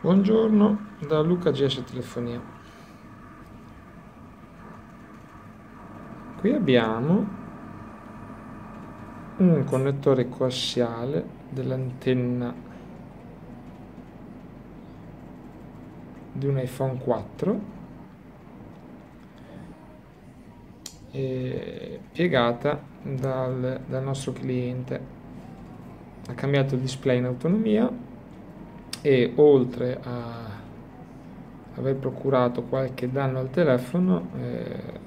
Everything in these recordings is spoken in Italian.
Buongiorno da Luca GS Telefonia. Qui abbiamo un connettore coassiale dell'antenna di un iPhone 4 piegata dal, dal nostro cliente. Ha cambiato il display in autonomia e oltre a aver procurato qualche danno al telefono eh,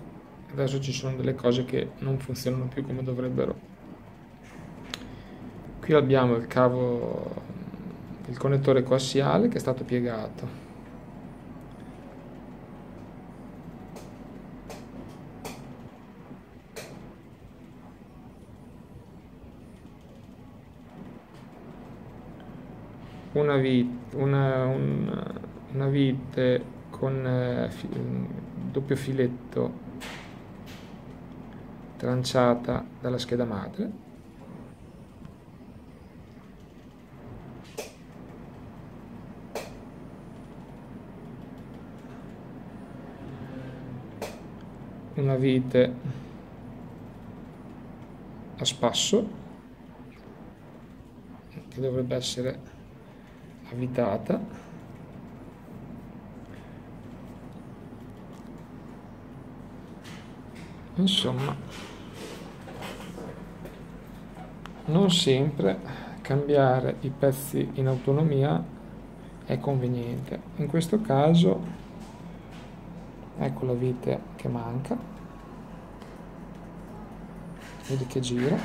adesso ci sono delle cose che non funzionano più come dovrebbero. Qui abbiamo il cavo il connettore coassiale che è stato piegato una, vite, una, una, una vite con eh, fi, doppio filetto tranciata dalla scheda madre. Una vite a spasso che dovrebbe essere avvitata insomma non sempre cambiare i pezzi in autonomia è conveniente. In questo caso ecco la vite che manca. Vedi che gira.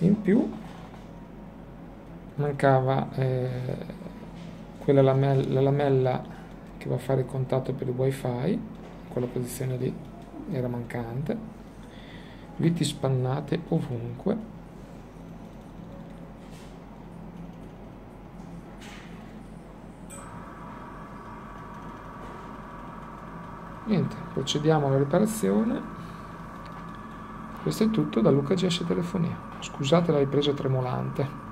In più mancava eh, quella lamella, la lamella che va a fare il contatto per il wifi quella posizione lì era mancante. Viti spannate ovunque. Niente procediamo alla riparazione. Questo è tutto da Luca GS Telefonia. Scusate la ripresa tremolante